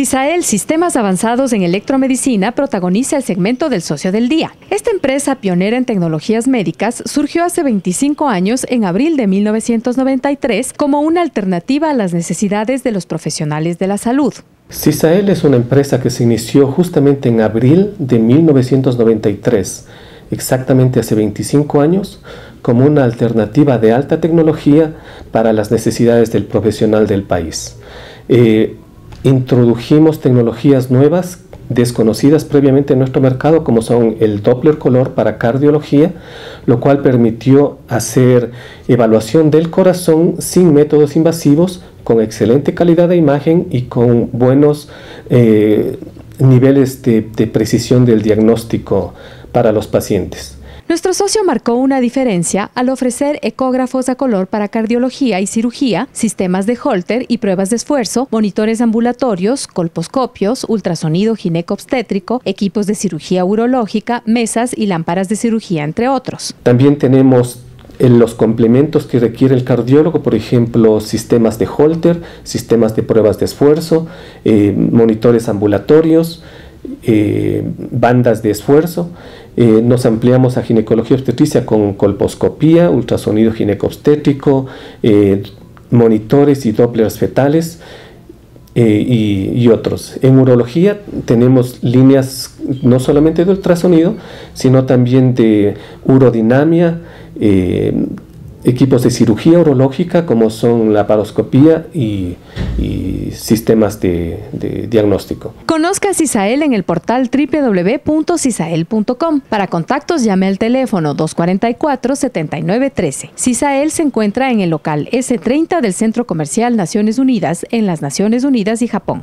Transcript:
CISAEL Sistemas Avanzados en Electromedicina protagoniza el segmento del socio del día. Esta empresa pionera en tecnologías médicas surgió hace 25 años en abril de 1993 como una alternativa a las necesidades de los profesionales de la salud. CISAEL es una empresa que se inició justamente en abril de 1993, exactamente hace 25 años, como una alternativa de alta tecnología para las necesidades del profesional del país. Eh, introdujimos tecnologías nuevas desconocidas previamente en nuestro mercado, como son el Doppler color para cardiología, lo cual permitió hacer evaluación del corazón sin métodos invasivos, con excelente calidad de imagen y con buenos eh, niveles de precisión del diagnóstico para los pacientes. Nuestro socio marcó una diferencia al ofrecer ecógrafos a color para cardiología y cirugía, sistemas de Holter y pruebas de esfuerzo, monitores ambulatorios, colposcopios, ultrasonido ginecobstétrico, equipos de cirugía urológica, mesas y lámparas de cirugía, entre otros. También tenemos en los complementos que requiere el cardiólogo, por ejemplo, sistemas de Holter, sistemas de pruebas de esfuerzo, eh, monitores ambulatorios, eh, bandas de esfuerzo. Eh, nos ampliamos a ginecología obstetricia con colposcopía, ultrasonido ginecobstétrico, eh, monitores y dopplers fetales. Y, y, otros. En urología tenemos líneas no solamente de ultrasonido, sino también de urodinamia, equipos de cirugía urológica como son la paroscopía y, sistemas de, diagnóstico. Conozca a CISAEL en el portal www.cisael.com. Para contactos llame al teléfono 244-7913. CISAEL se encuentra en el local S30 del Centro Comercial Naciones Unidas en las Naciones Unidas y Japón.